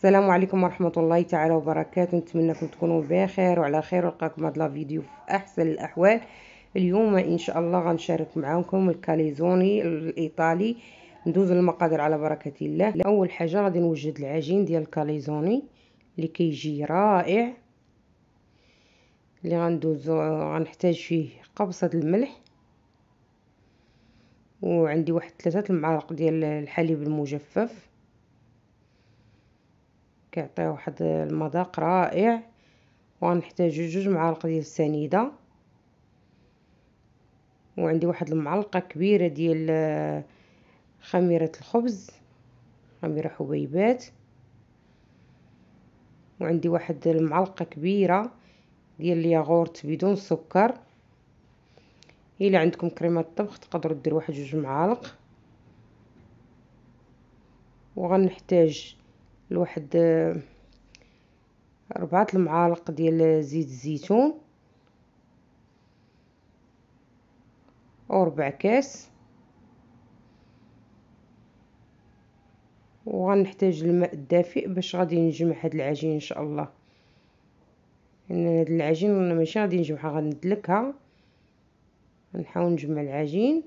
السلام عليكم ورحمة الله تعالى وبركاته. نتمنىكم تكونوا بخير وعلى خير. ونلقاكم هاد la vidéo في أحسن الأحوال. اليوم إن شاء الله غنشارك معاكم الكاليزوني الإيطالي. ندوز المقادير على بركة الله. أول حاجة غادي نوجد العجين ديال الكاليزوني اللي كيجي رائع. اللي غندوز غنحتاج فيه قبصة الملح. وعندي واحد ثلاثة المعالق ديال الحليب المجفف. كيعطي واحد المذاق رائع وغنحتاج جوج معالق ديال السنيدة. وعندي واحد المعلقة كبيرة ديال خميرة الخبز خميرة حبيبات. وعندي واحد المعلقة كبيرة ديال الياغورت بدون سكر. إلا عندكم كريمة الطبخ تقدروا ديروا واحد جوج معالق. وغنحتاج لواحد ربعة المعالق ديال زيت الزيتون أو ربع كاس وغنحتاج الماء الدافئ باش غادي نجمع هاد العجين إن شاء الله. ان هاد العجين ماشي غادي نجمعها غندلكها نحاول نجمع العجين.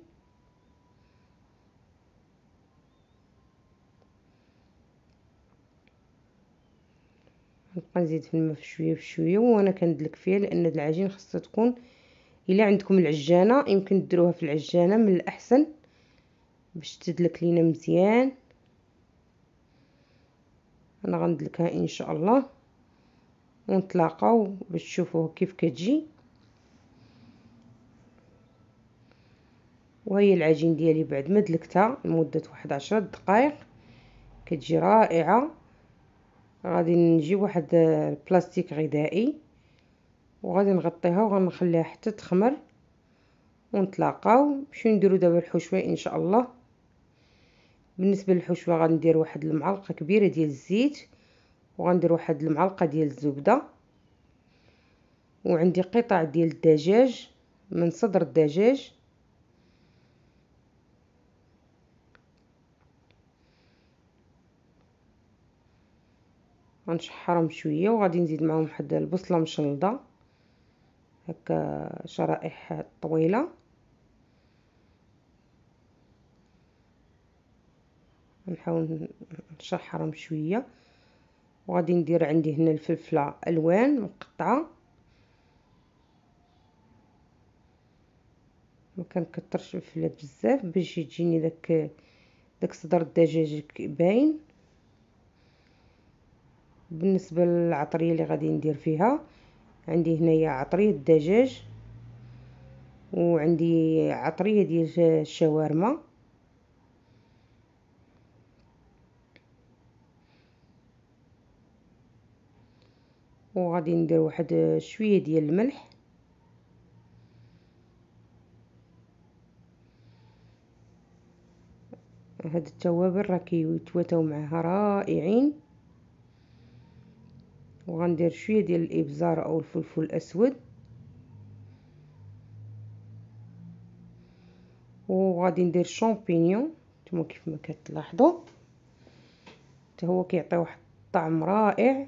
نبقى نزيد في الماء شوية بشويه وأنا كندلك فيها لأن العجين خاصها تكون إلا عندكم العجانة يمكن ديروها في العجانة من الأحسن باش تدلك لينا مزيان. أنا غندلكها إن شاء الله. ونتلاقاو باش تشوفوا كيف كتجي. وهي العجين ديالي بعد ما دلكتها لمدة واحد عشرة دقائق كتجي رائعة. غادي نجيب واحد البلاستيك غذائي وغادي نغطيها وغنخليها حتى تخمر ونتلاقاو باش نديرو دابا الحشوة إن شاء الله. بالنسبة للحشوة غندير واحد المعلقة كبيرة ديال الزيت وغندير واحد المعلقة ديال الزبدة. وعندي قطع ديال الدجاج من صدر الدجاج. غنشحرهم شوية وغادي نزيد معاهم واحد البصلة مشلضة. هكا شرائح طويلة. نحاول نشحرهم شوية. وغادي ندير عندي هنا الفلفلة ألوان مقطعة. ما كنكثرش الفلفلة بزاف باش يجيني داك داك صدر الدجاج باين. بالنسبة للعطرية اللي غادي ندير فيها عندي هنايا عطرية الدجاج وعندي عطرية ديال الشاورما. وغادي ندير واحد شوية ديال الملح. هاد التوابل راه كيتواتاو معها رائعين. وغندير شوية ديال الإبزار أو الفلفل الأسود. وغادي ندير شامبينيون نتوما كيف ما كتلاحظوا. حتى هو كيعطي واحد الطعم رائع.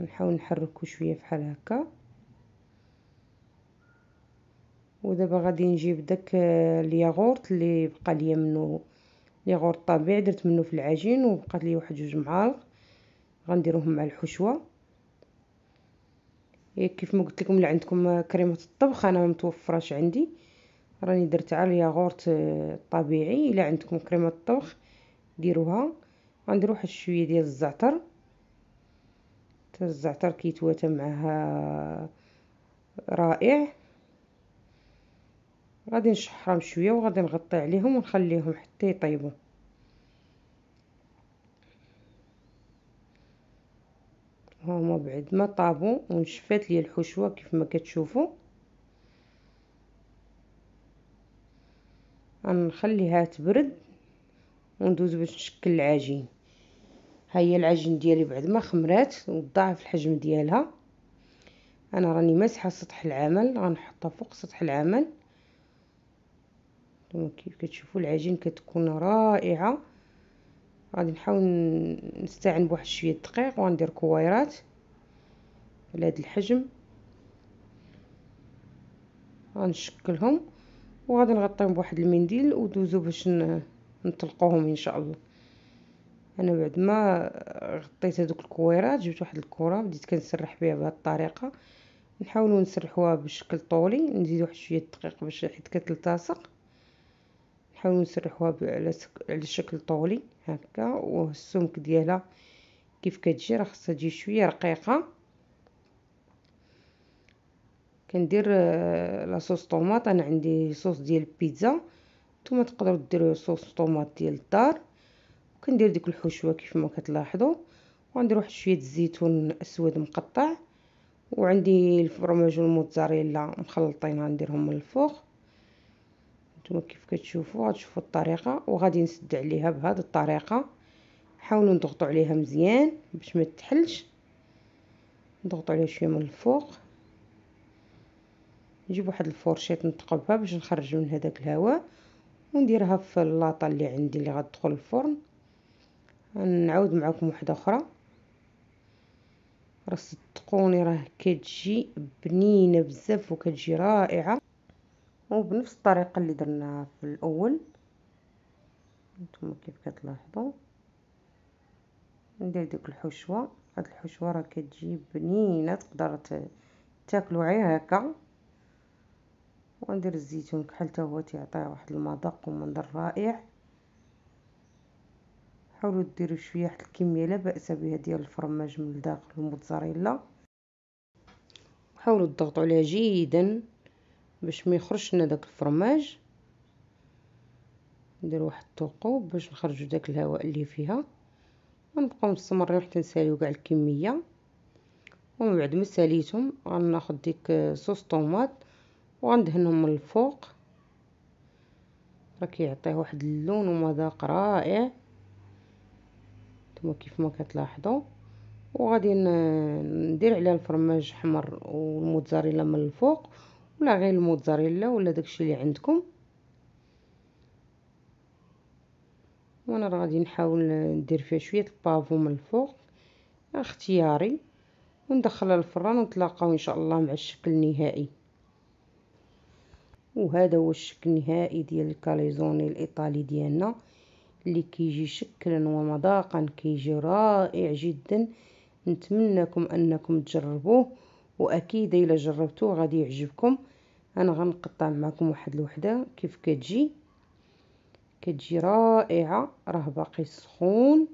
نحاول نحركو شوية بحال هكا. ودابا غادي نجيب داك الياغورت اللي بقى ليا منه الياغورت طبيعي درت منه في العجين وبقات لي واحد جوج معالق. غنديروهم مع الحشوة. إيه كيف ما قلت لكم اللي عندكم كريمة الطبخ أنا ما متوفراش عندي. راني درت على الياغورت الطبيعي إلا عندكم كريمة الطبخ ديروها. غندير واحد شوية ديال الزعتر. حتى الزعتر كيتواتى معها رائع. غادي نشحرهم شوية وغادي نغطي عليهم ونخليهم حتى يطيبوا. هما بعد ما طابوا ونشفات لي الحشوة كيف ما كتشوفوا غنخليها تبرد وندوز باش نشكل العجين. ها هي العجين ديالي بعد ما خمرات وضاعف الحجم ديالها. أنا راني ماسحة سطح العمل غنحطها فوق سطح العمل. كيف كتشوفوا العجين كتكون رائعة. غادي نحاول نستعن بواحد شوية دقيق وغندير كويرات على هذا الحجم. غنشكلهم وغادي نغطيهم بواحد المنديل ودوزو باش نطلقوهم إن شاء الله. أنا بعد ما غطيت هذوك الكويرات جبت واحد الكرة بديت كنسرح بها بهذه الطريقة. نحاولوا نسرحوها بشكل طولي نزيد واحد شوية دقيق باش حيت كتلتصق. نحاولوا نسرحوها على على شكل طولي. هكا والسمك ديالها كيف كتجي راه خصها تجي شوية رقيقة. كندير آه، لاصوص طوماط. أنا عندي صوص ديال البيتزا نتوما تقدروا ديروا صوص طوماط ديال الدار. وكندير ديك الحشوة كيف ما كتلاحظوا. وغندير واحد شوية الزيتون أسود مقطع. وعندي الفرماج والموتزاريلا مخلطين غنديرهم من الفوق. نتوما كيف كتشوفوا غتشوفوا الطريقة وغادي نسد عليها بهذه الطريقة. حاولوا نضغطوا عليها مزيان باش ما تحلش. نضغطوا عليها شوية من الفوق. نجيب واحد الفورشيط نثقبها باش نخرج من هذاك الهواء ونديرها في اللاطة اللي عندي اللي غتدخل الفرن. نعاود معكم واحدة أخرى. راه صدقوني راه كتجي بنينة بزاف وكتجي رائعة. وبنفس الطريقة اللي درناها في الأول. نتوما كيف كتلاحظوا ندير ديك الحشوة. هاد الحشوة راه كتجي بنينة تقدر تاكلوا غير هكا. وندير الزيتون كحل حتى هو تيعطيه واحد المذاق ومنظر رائع. حاولوا ديروا شوية واحد الكمية لا بأس بها ديال الفرماج من الداخل الموتزاريلا. حاولوا تضغطوا عليها جيدا. باش ما يخرجش لنا داك الفرماج. ندير واحد الثقوب باش نخرجوا داك الهواء اللي فيها. ونبقاو مستمرين حتى نساليو كاع الكمية. ومن بعد ما ساليتهم غناخذ ديك صوص طوماط وغندهنهم من الفوق. راه كيعطيه واحد اللون ومذاق رائع. نتوما كيف ما كتلاحظوا وغادي ندير عليها الفرماج حمر والموتزاريلا من الفوق. ولا غير الموتزاريلا ولا داكشي اللي عندكم. وأنا راه غادي نحاول ندير فيها شوية البافو من الفوق اختياري وندخلها للفران ونتلاقاو إن شاء الله مع الشكل النهائي. وهذا هو الشكل النهائي ديال الكاليزوني الإيطالي ديالنا اللي كيجي شكلا ومذاقا كيجي رائع جدا. نتمنىكم أنكم تجربوه. وأكيد إلا جربتوه غادي يعجبكم. أنا غنقطع معكم واحد الوحدة كيف كتجي. كتجي رائعة راه باقي سخون.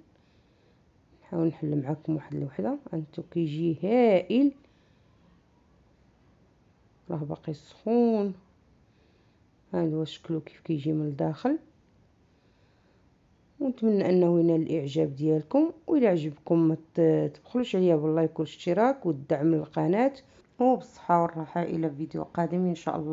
نحاول نحل معكم واحد الوحدة. أنتو كيجي هائل. راه باقي سخون. هذا هو شكله كيف كيجي من الداخل؟ ونتمنى أنه ينال الإعجاب ديالكم وإلى عجبكم ما تبخلوش عليا باللايك والاشتراك والدعم للقناه وبالصحة والراحة إلى فيديو قادم إن شاء الله.